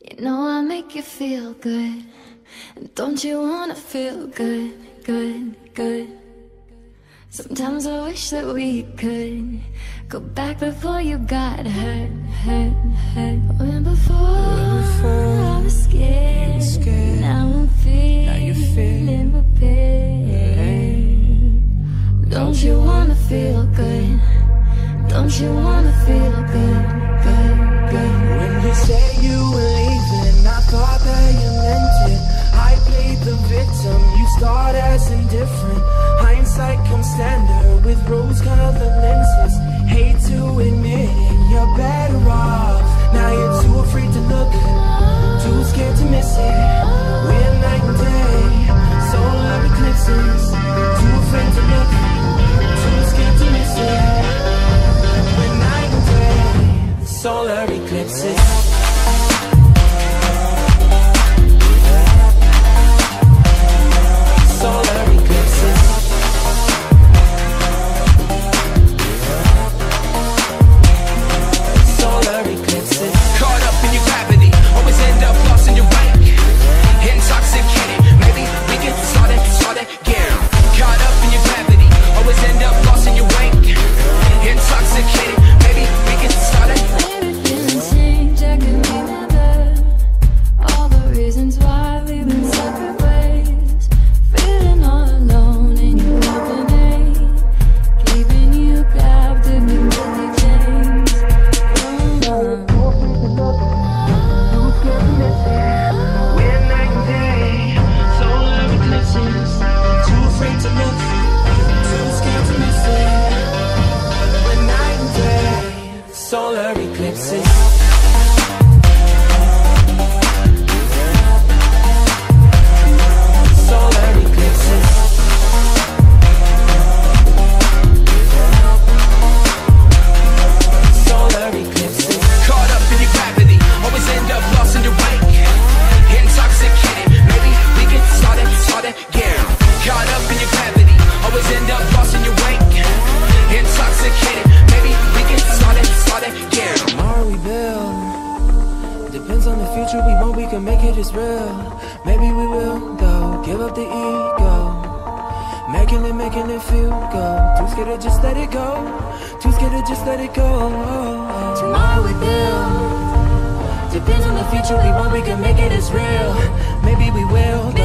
You know I make you feel good. Don't you wanna feel good, good, good? Sometimes I wish that we could go back before you got hurt, hurt, hurt. When before, I was scared, scared. now I'm feeling, Now you're feeling. Don't you wanna feel good? Don't you wanna feel good, solar eclipses. Solar eclipses. Depends on the future we want, we can make it as real. Maybe we will, though. Give up the ego. Making it, making it feel good. Too scared to just let it go. Too scared to just let it go. Tomorrow we build. Depends on the future we want, we can make it as real. Maybe we will, though.